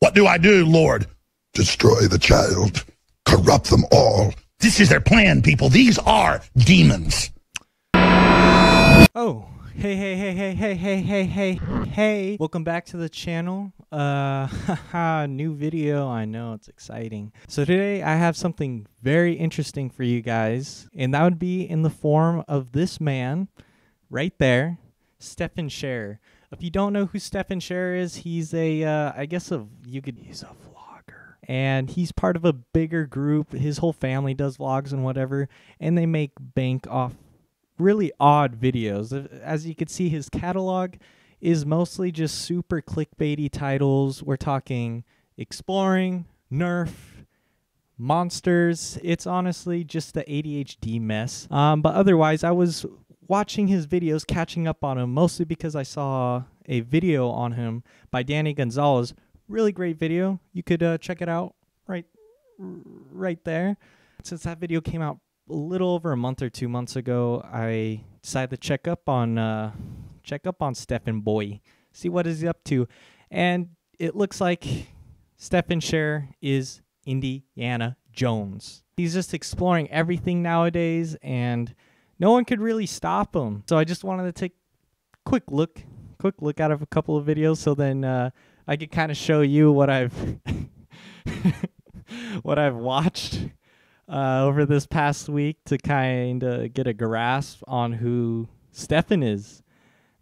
What do I do, Lord? Destroy the child. Corrupt them all. This is their plan, people. These are demons. Oh, hey, hey, hey, hey, hey, hey, hey, hey, hey. Welcome back to the channel. Uh, haha, new video. I know it's exciting. So today I have something very interesting for you guys, and that would be in the form of this man right there, Stephan Sharer. If you don't know who Stephan Sharer is, he's a, uh, I guess a, you could, he's a vlogger. And he's part of a bigger group. His whole family does vlogs and whatever, and they make bank off really odd videos. As you can see, his catalog is mostly just super clickbaity titles. We're talking exploring, Nerf, monsters. It's honestly just the ADHD mess. Um, but otherwise, I was watching his videos, catching up on him, mostly because I saw a video on him by Danny Gonzalez. Really great video. You could uh, check it out right, right there. Since that video came out a little over a month or two months ago, I decided to check up on uh, check up on Stephan Boy, see what is he up to, and it looks like Stephan Sharer is Indiana Jones. He's just exploring everything nowadays, and no one could really stop him. So I just wanted to take a quick look, quick look out of a couple of videos, so then uh, I could kind of show you what I've what I've watched uh, over this past week to kind of get a grasp on who Stephan is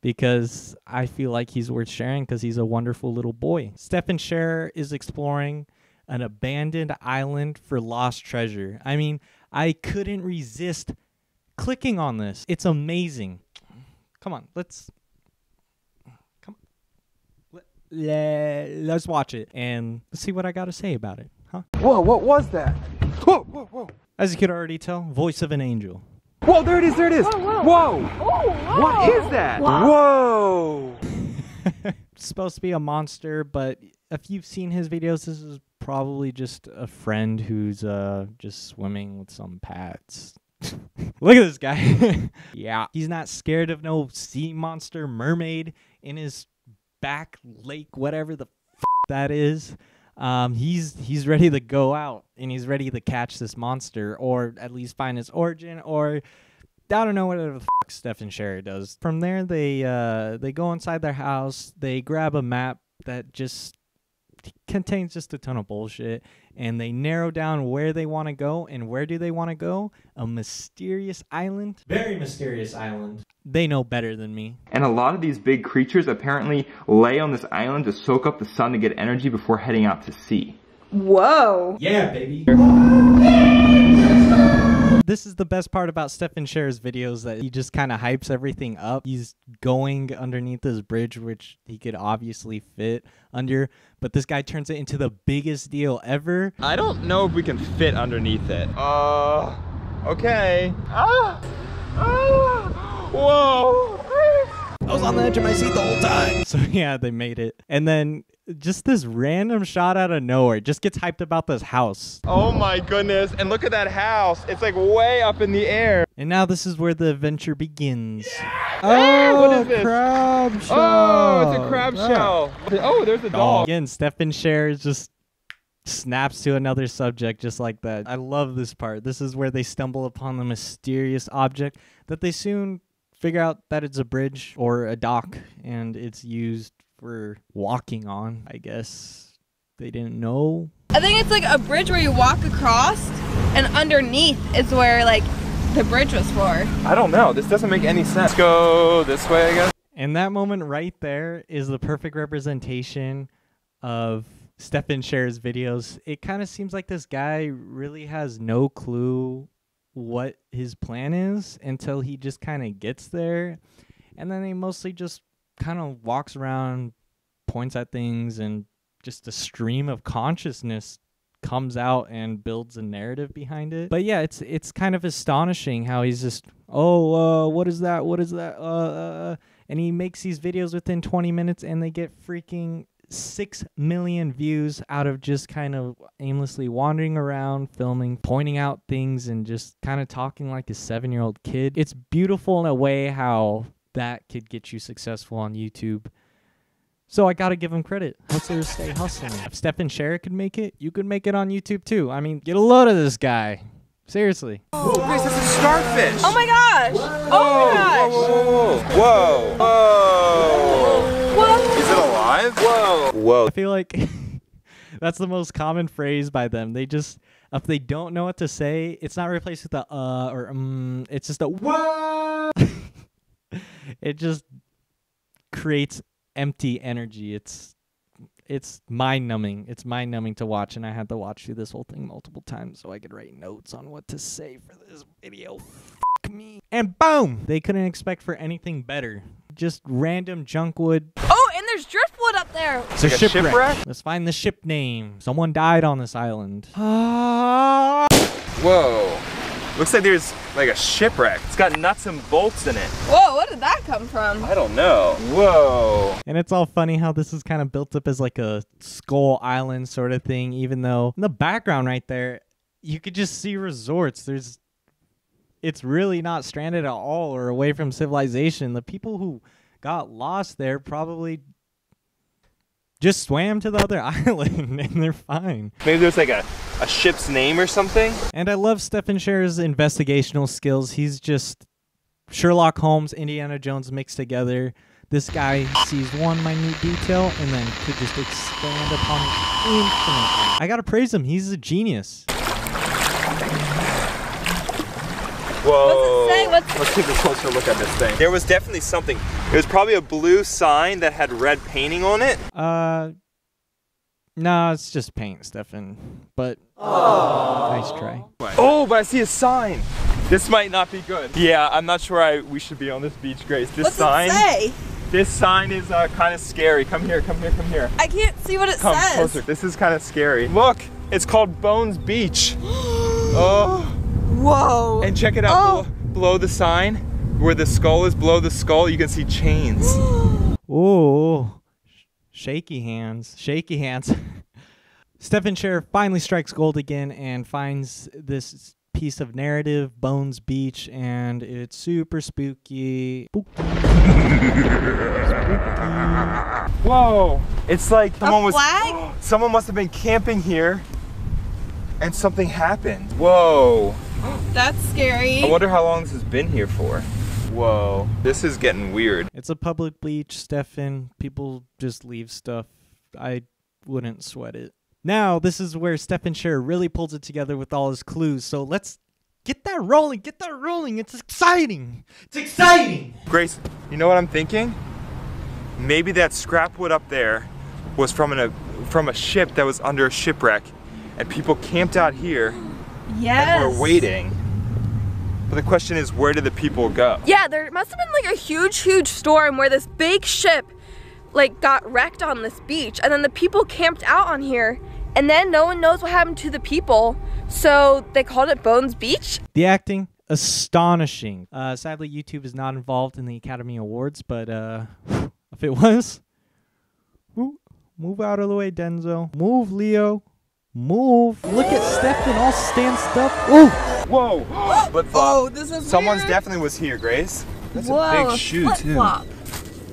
because I feel like he's worth sharing because he's a wonderful little boy. Stephan Sharer is exploring an abandoned island for lost treasure. I mean, I couldn't resist clicking on this. It's amazing. Come on, let's come on. Let, let's watch it and let's see what I got to say about it, huh? Whoa, what was that? Whoa, whoa, whoa. As you could already tell, voice of an angel. Whoa, there it is, there it is. Whoa, whoa. whoa. Oh, whoa. What is that? Whoa. it's supposed to be a monster, but if you've seen his videos, this is probably just a friend who's uh just swimming with some pads. Look at this guy. yeah, he's not scared of no sea monster mermaid in his back lake, whatever the f- that is. Um, he's he's ready to go out and he's ready to catch this monster or at least find its origin or I don't know whatever the fuck Stephan Sharer does. From there, they uh, they go inside their house. They grab a map that just contains just a ton of bullshit, and they narrow down where they want to go. And where do they want to go? A mysterious island. Very mysterious island. They know better than me. And a lot of these big creatures apparently lay on this island to soak up the sun to get energy before heading out to sea. Whoa. Yeah, baby. This is the best part about Stephan Sharer's videos that he just kind of hypes everything up. He's going underneath this bridge, which he could obviously fit under, but this guy turns it into the biggest deal ever. I don't know if we can fit underneath it. Uh, okay. Ah, ah, whoa. I was on the edge of my seat the whole time. So yeah, they made it. And then just this random shot out of nowhere just gets hyped about this house. Oh my goodness. And look at that house. It's like way up in the air. And now this is where the adventure begins. Oh, what is this? crab shell. Oh, it's a crab ah. shell. Oh, there's a dog. Again, Stephan Sharer just snaps to another subject just like that. I love this part. This is where they stumble upon the mysterious object that they soon figure out that it's a bridge or a dock and it's used for walking on, I guess. They didn't know. I think it's like a bridge where you walk across, and underneath is where like the bridge was for. I don't know. This doesn't make any sense. Let's go this way, I guess. And that moment right there is the perfect representation of Stephan Sharer's videos. It kind of seems like this guy really has no clue what his plan is until he just kind of gets there. And then he mostly just kind of walks around, points at things, and just a stream of consciousness comes out and builds a narrative behind it. But yeah, it's it's kind of astonishing how he's just, oh, uh, what is that? What is that? Uh, uh, and he makes these videos within 20 minutes, and they get freaking six million views out of just kind of aimlessly wandering around, filming, pointing out things, and just kind of talking like a seven year old kid. It's beautiful in a way how that could get you successful on YouTube. So I gotta give him credit. Hustlers stay hustling. If Stephen Sharer could make it, you could make it on YouTube too. I mean, get a load of this guy. Seriously. Whoa, Grace, that's a starfish. Oh my gosh! Oh my gosh! Whoa, whoa, whoa, whoa. Whoa! Is it alive? Whoa. Whoa. I feel like that's the most common phrase by them. They just if they don't know what to say, it's not replaced with a uh or um. It's just a what. It just creates empty energy. It's it's mind numbing. It's mind numbing to watch, and I had to watch through this whole thing multiple times so I could write notes on what to say for this video. Fuck me. And boom! They couldn't expect for anything better. Just random junk wood Oh, and there's driftwood up there. it's a Like a shipwreck. shipwreck? Let's find the ship name. Someone died on this island. Ah. Whoa. Looks like there's like a shipwreck. It's got nuts and bolts in it. Whoa, what did that come from? I don't know. Whoa. and it's all funny how this is kind of built up as like a skull island sort of thing, even though in the background right there, you could just see resorts. There's it's really not stranded at all or away from civilization. The people who got lost there probably just swam to the other island and they're fine. Maybe there's like a, a ship's name or something. And I love Stephen Sharer's investigational skills. He's just Sherlock Holmes, Indiana Jones mixed together. This guy sees one minute detail and then could just expand upon it infinitely. I gotta praise him. He's a genius. Whoa. What's it say? What's- Let's take a closer look at this thing. There was definitely something. It was probably a blue sign that had red painting on it. Uh, no, it's just paint, Stefan. But nice try. Oh, but I see a sign. This might not be good. Yeah, I'm not sure I we should be on this beach, Grace. This What's sign. it say? This sign is uh, kind of scary. Come here, come here, come here. I can't see what it Come says. closer. This is kind of scary. Look, it's called Bones Beach. oh, Whoa. and check it out. Oh. Below, below the sign, where the skull is, below the skull, you can see chains. Ooh, sh- shaky hands, shaky hands. Stephen Sharer finally strikes gold again and finds this piece of narrative, Bones Beach, and it's super spooky. Spooky. Whoa! It's like someone was. flag? Someone must have been camping here, and something happened. Whoa! That's scary. I wonder how long this has been here for. Whoa! This is getting weird. It's a public beach, Stefan. People just leave stuff. I wouldn't sweat it. Now, this is where Stefan Sharer really pulls it together with all his clues. So let's get that rolling. Get that rolling. It's exciting. It's exciting. Grace, you know what I'm thinking? Maybe that scrap wood up there was from an, a from a ship that was under a shipwreck, and people camped out here yes. and were waiting. But the question is, where did the people go? Yeah, there must have been like a huge, huge storm where this big ship like got wrecked on this beach and then the people camped out on here and then no one knows what happened to the people. So they called it Bones Beach. The acting, astonishing. Uh, sadly, YouTube is not involved in the Academy Awards, but uh, if it was, woo, move out of the way, Denzo. Move, Leo. Move. Look at Stefan all stanced up. Ooh. Whoa! Flip flop. Oh, this is Someone's weird. definitely was here, Grace. That's Whoa, a big shoe too. flip-flop.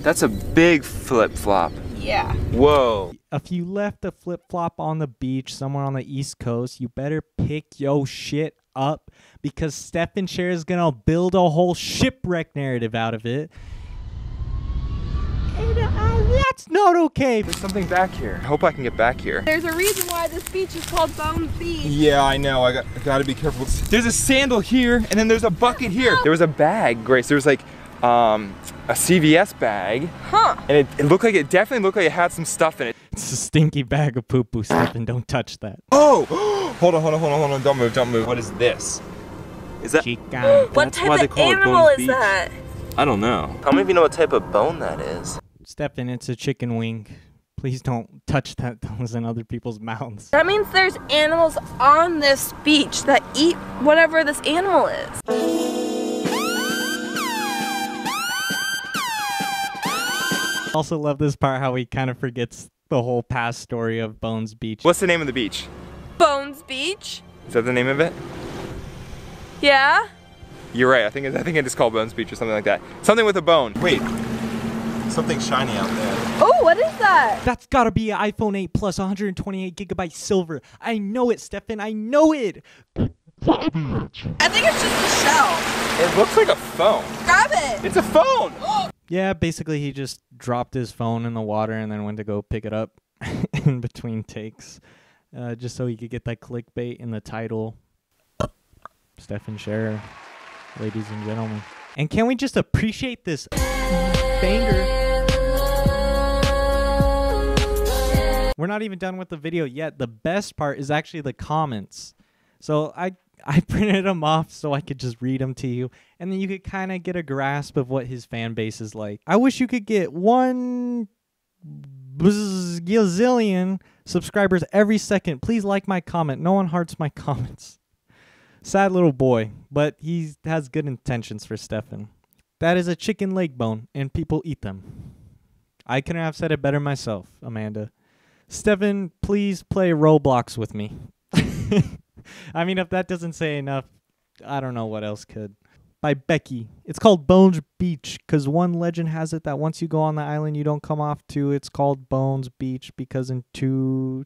That's a big flip flop. Yeah. Whoa! If you left a flip flop on the beach somewhere on the East Coast, you better pick yo shit up because Stefan Sharer is gonna build a whole shipwreck narrative out of it. And uh, that's not okay. There's something back here. I hope I can get back here. There's a reason why this beach is called Bones Beach. Yeah, I know. I got I gotta be careful. There's a sandal here, and then there's a bucket here. There was a bag, Grace. There was like um, a CVS bag, Huh. and it, it looked like it definitely looked like it had some stuff in it. It's a stinky bag of poo poo, Stefan. Don't touch that. Oh! hold on, hold on, hold on, hold on. Don't move, don't move. What is this? Is that? Chica. What That's why they type of call it animal is Beach. that? I don't know. Tell me if you know what type of bone that is. Stefan, it's a chicken wing. Please don't touch that. Those in other people's mouths. That means there's animals on this beach that eat whatever this animal is. Also love this part how he kind of forgets the whole past story of Bones Beach. What's the name of the beach? Bones Beach? Is that the name of it? Yeah? You're right. I think I think it is called Bones Beach or something like that. Something with a bone. Wait. Something shiny out there. Oh, what is that? That's gotta be an iPhone 8 Plus 128 gigabyte silver. I know it, Stefan. I know it. I think it's just a shell. It looks like a phone. Grab it. It's a phone. Yeah, basically he just dropped his phone in the water and then went to go pick it up in between takes, uh, just so he could get that clickbait in the title. Stefan Sharer, ladies and gentlemen. And can we just appreciate this banger? We're not even done with the video yet. The best part is actually the comments. So I I printed them off so I could just read them to you, and then you could kind of get a grasp of what his fan base is like. I wish you could get one gazillion subscribers every second. Please like my comment. No one hearts my comments. Sad little boy, but he has good intentions for Stefan. That is a chicken leg bone, and people eat them. I couldn't have said it better myself, Amanda. Stefan, please play Roblox with me. I mean, if that doesn't say enough, I don't know what else could. By Becky. It's called Bones Beach because one legend has it that once you go on the island, you don't come off to. It's called Bones Beach because in two.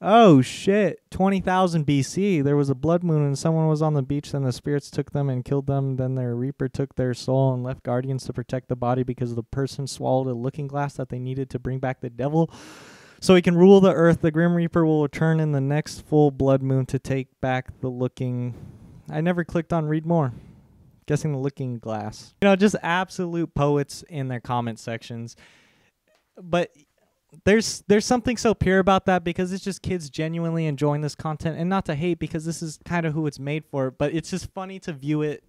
Oh shit! Twenty thousand BC, there was a blood moon, and someone was on the beach. Then the spirits took them and killed them. Then their reaper took their soul and left guardians to protect the body because the person swallowed a looking glass that they needed to bring back the devil. So he can rule the earth. The Grim Reaper will return in the next full blood moon to take back the looking. I never clicked on read more. Guessing the looking glass. You know, just absolute poets in their comment sections. But there's there's something so pure about that because it's just kids genuinely enjoying this content and not to hate because this is kind of who it's made for, but it's just funny to view it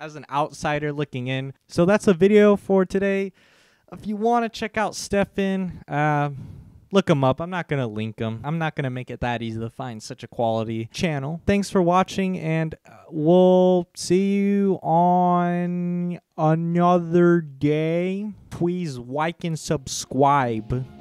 as an outsider looking in. So that's the video for today. If you want to check out Stefan, uh, look them up. I'm not going to link them. I'm not going to make it that easy to find such a quality channel. Thanks for watching, and uh, we'll see you on another day. Please like and subscribe.